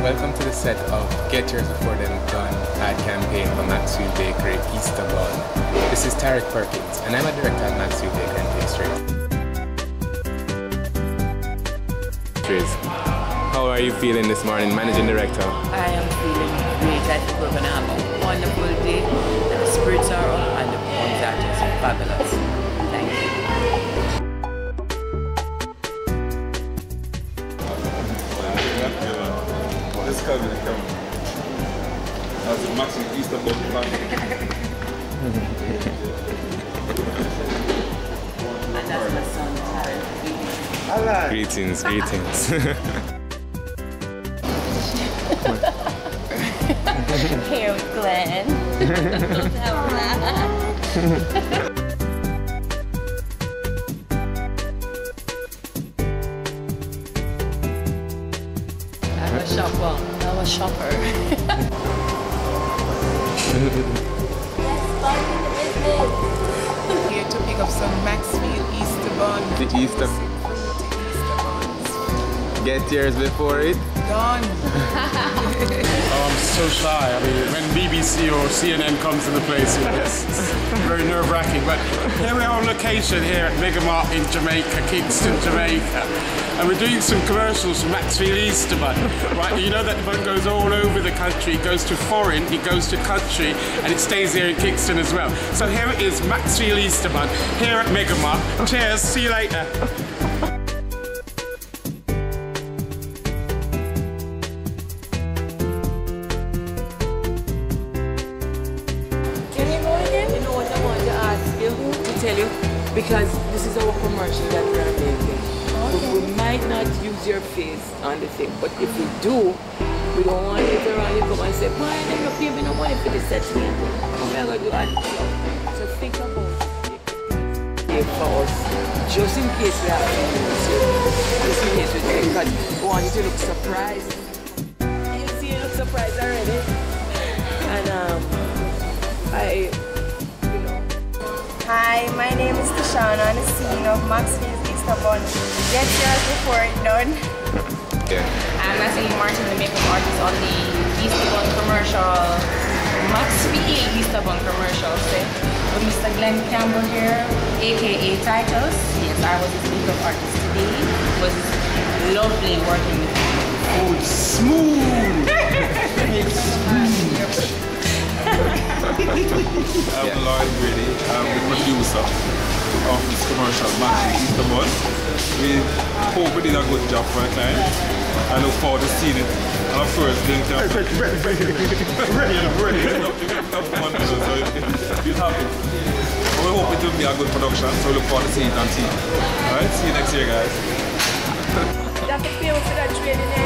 welcome to the set of Get Yours Before Dem Dun ad campaign for Maxfield Bakery Easter. This is Tarek Perkins and I'm a director at Maxfield Bakery and Pastries. How are you feeling this morning, Managing Director? I am feeling great. I think we're going to have a wonderful day. The spirits are up and the puns are just fabulous. That's maximum Easter bunny family. And that's my son, Tarek. Greetings, greetings. Here with Glen. I'm a shopper. I'm a shopper. Here to pick up some Maxfield Easter bun. The Easter- Easter buns. Get yours before it. Done. So shy. I mean, when BBC or CNN comes to the place, it's, very nerve-wracking. But here we are on location here at Megamart in Jamaica, Kingston, Jamaica. And we're doing some commercials for Maxfield Easter Bun. Right, you know that the bun goes all over the country. It goes to foreign, it goes to country, and it stays here in Kingston as well. So here it is, Maxfield Easter Bun, here at Megamart. Cheers, see you later. Tell you? Because this is our commercial that we are making. But we might not use your face on the thing. But if we do, we don't want later on you come and say, why are you pay me no money for this set me? What am I going to do? And So think about it. For us. Just in case we have to use you. Just in case we it. Because we want you to look surprised. You see you look surprised already? And um, I, Hi, my name is Tishana on the scene of Maxfield Easter Bun. Get yours before it's done. Yeah. I'm Natalie Martin, the makeup artist on the Easter Bun commercial, Max VA Easter Bun commercial set with Mr. Glen Campbell here, aka Titus. Yes, I was his makeup artist today. It was lovely working with him. Oh, it's smooth. I'm Lloyd Brady. I'm the producer of this commercial, Maxfield Easter Bun. We hope we did a good job for our client. I look forward to seeing it. Of course, Glen Campbell. Ready, ready, ready, ready, ready. Happy. We hope it will be a good production, so we look forward to seeing it on TV. Alright, see you next year, guys. Have to pay for that training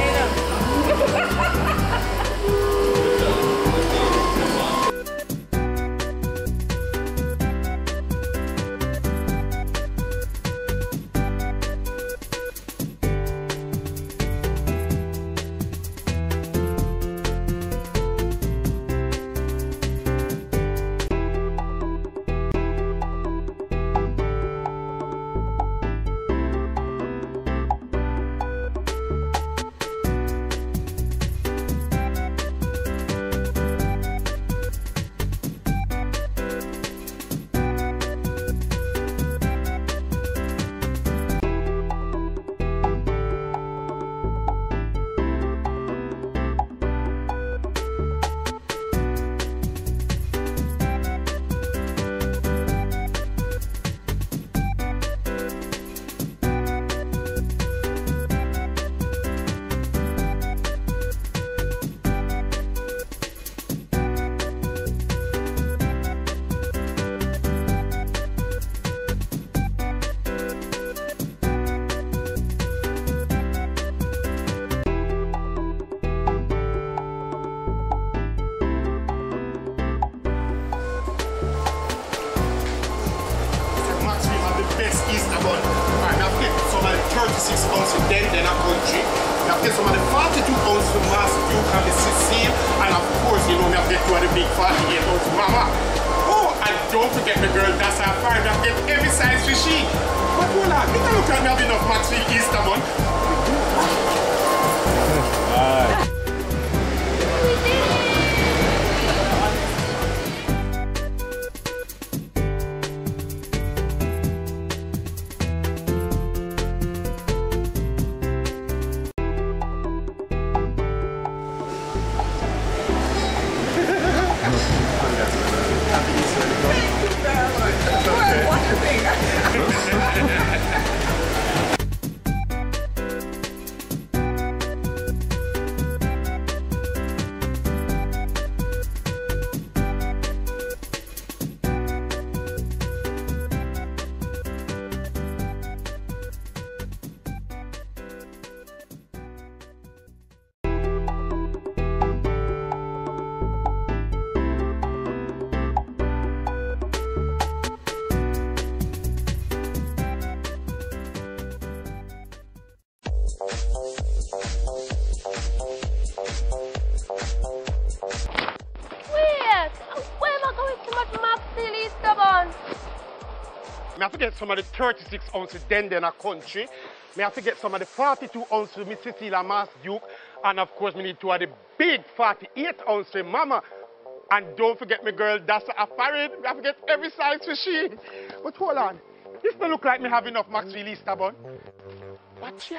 46 ounces then then a country. We have get some of the 42 ounce mass you and the CC and of course you know we have get two of the big 48 ounce mama. Oh and don't forget the girl that's our find that get every size fishy. But hold on, you know you can't have enough match for Easter month. Get some of the 36 ounce then a country. Me have to get some of the 42 ounce Miss Cecilia Mass Duke. And of course, me need to have the big 48 ounce Mama. And don't forget my girl, that's a Farid. We have to get every size for she. But hold on. This don't look like me have enough Maxfield Easter bun. Watch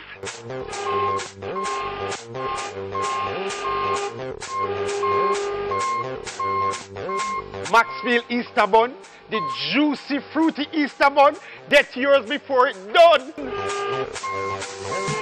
Maxfield Easter bun, the juicy, fruity Easter bun. Get yours before it's done.